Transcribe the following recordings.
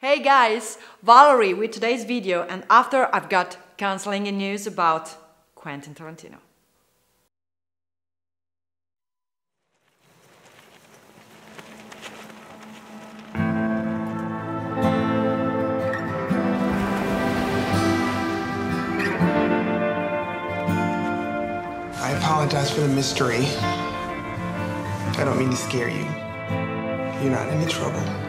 Hey guys, Valerie with today's video and after I've got counseling news about Quentin Tarantino. I apologize for the mystery. I don't mean to scare you. You're not in any trouble.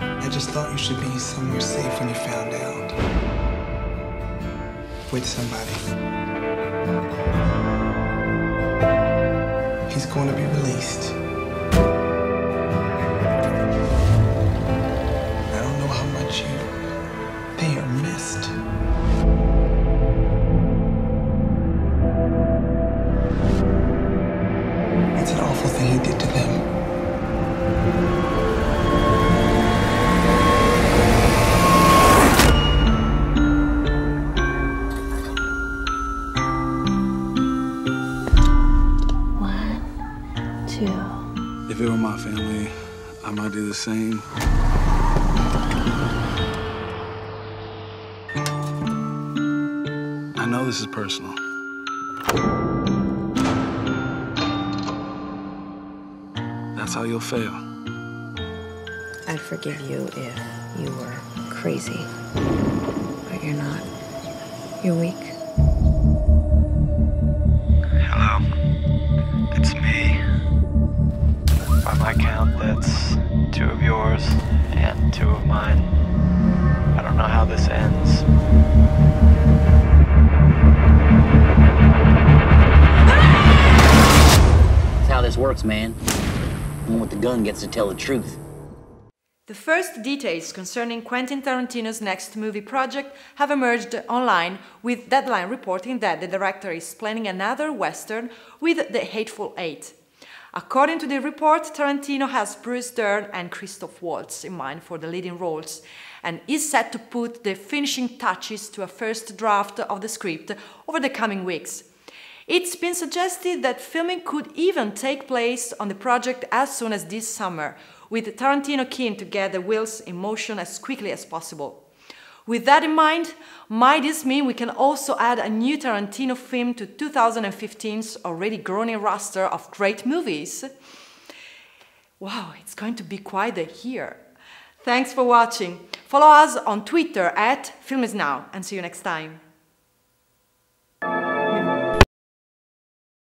I just thought you should be somewhere safe when you found out. With somebody. He's going to be released. I don't know how much you they are missed. Two. If it were my family, I might do the same. I know this is personal. That's how you'll fail. I'd forgive you if you were crazy. But you're not. You're weak. By my count, that's two of yours and two of mine. I don't know how this ends. That's how this works, man. The one with the gun gets to tell the truth. The first details concerning Quentin Tarantino's next movie project have emerged online, with Deadline reporting that the director is planning another Western with The Hateful Eight. According to the report, Tarantino has Bruce Dern and Christoph Waltz in mind for the leading roles and is set to put the finishing touches to a first draft of the script over the coming weeks. It's been suggested that filming could even take place on the project as soon as this summer, with Tarantino keen to get the wheels in motion as quickly as possible. With that in mind, might this mean we can also add a new Tarantino film to 2015's already growing roster of great movies? Wow, it's going to be quite a year. Thanks for watching. Follow us on Twitter at FilmIsNow and see you next time.